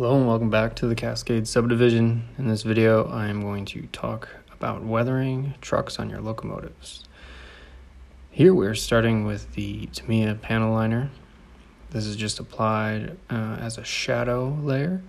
Hello and welcome back to the Cascade subdivision. In this video, I am going to talk about weathering trucks on your locomotives. Here we're starting with the Tamiya panel liner. This is just applied uh, as a shadow layer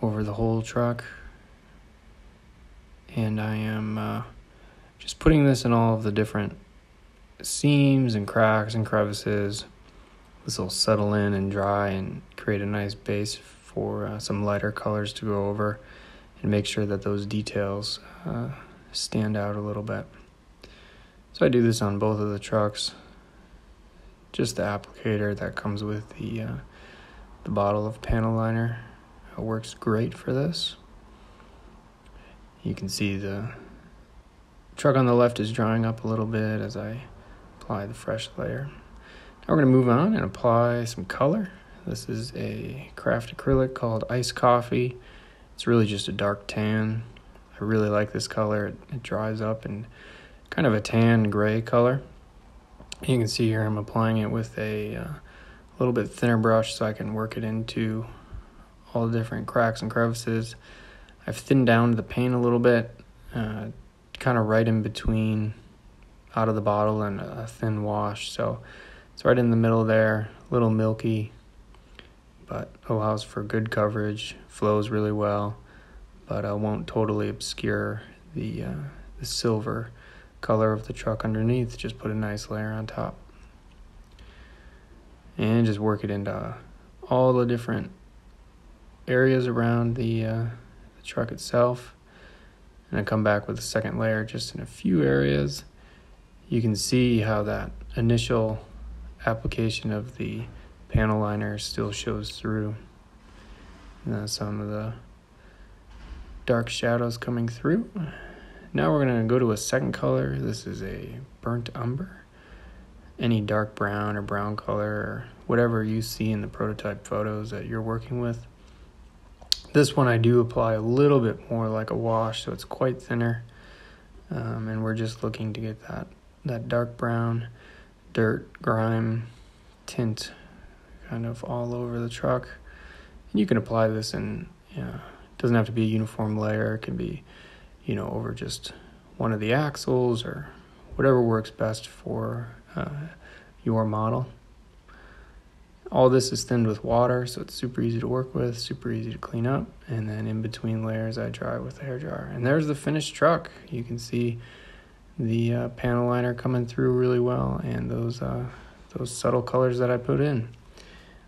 over the whole truck. And I am uh, just putting this in all of the different seams and cracks and crevices. This will settle in and dry and create a nice base for uh, some lighter colors to go over and make sure that those details uh, stand out a little bit. So I do this on both of the trucks. Just the applicator that comes with the uh, the bottle of panel liner it works great for this. You can see the truck on the left is drying up a little bit as I apply the fresh layer. Now we're going to move on and apply some color. This is a craft acrylic called Ice Coffee. It's really just a dark tan. I really like this color. It, it dries up and kind of a tan gray color. You can see here I'm applying it with a uh, little bit thinner brush so I can work it into all the different cracks and crevices. I've thinned down the paint a little bit, uh, kind of right in between out of the bottle and a thin wash. So it's right in the middle there, a little milky, but allows for good coverage, flows really well, but uh, won't totally obscure the uh, the silver color of the truck underneath. Just put a nice layer on top, and just work it into all the different areas around the, uh, the truck itself. And I come back with a second layer just in a few areas. You can see how that initial application of the panel liner still shows through. Some of the dark shadows coming through. Now we're going to go to a second color. This is a burnt umber. Any dark brown or brown color or whatever you see in the prototype photos that you're working with. This one I do apply a little bit more like a wash, so it's quite thinner. Um, and we're just looking to get that, that dark brown, dirt, grime tint kind of all over the truck. And you can apply this in, you know, it doesn't have to be a uniform layer. It can be, you know, over just one of the axles or whatever works best for uh, your model. All this is thinned with water, so it's super easy to work with, super easy to clean up. And then in between layers, I dry with a hair dryer. And there's the finished truck. You can see the uh, panel liner coming through really well, and those uh, those subtle colors that I put in.